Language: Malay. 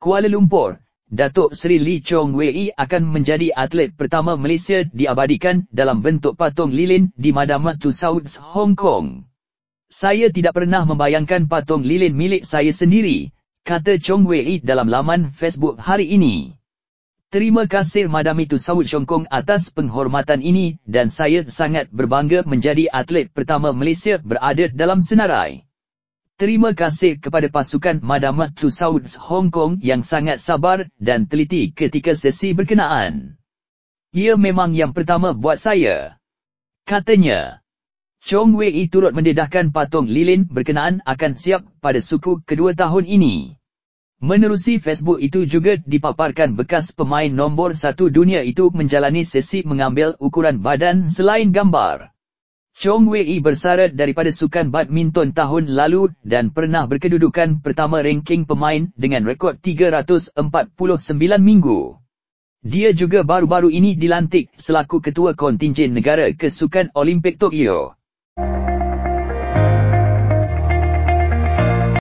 Kuala Lumpur, Datuk Seri Lee Chong Wei akan menjadi atlet pertama Malaysia diabadikan dalam bentuk patung lilin di Madama Tussauds, Hong Kong. Saya tidak pernah membayangkan patung lilin milik saya sendiri, kata Chong Wei dalam laman Facebook hari ini. Terima kasih Madam Itu Saud Kong atas penghormatan ini dan saya sangat berbangga menjadi atlet pertama Malaysia berada dalam senarai. Terima kasih kepada pasukan Madam Tu Saud Hong Kong yang sangat sabar dan teliti ketika sesi berkenaan. Ia memang yang pertama buat saya. Katanya. Chong Wei turut mendedahkan patung lilin berkenaan akan siap pada suku kedua tahun ini. Menerusi Facebook itu juga dipaparkan bekas pemain nombor satu dunia itu menjalani sesi mengambil ukuran badan selain gambar. Chong Wei bersara daripada sukan badminton tahun lalu dan pernah berkedudukan pertama ranking pemain dengan rekod 349 minggu. Dia juga baru-baru ini dilantik selaku ketua kontinjen negara ke Sukan Olimpik Tokyo.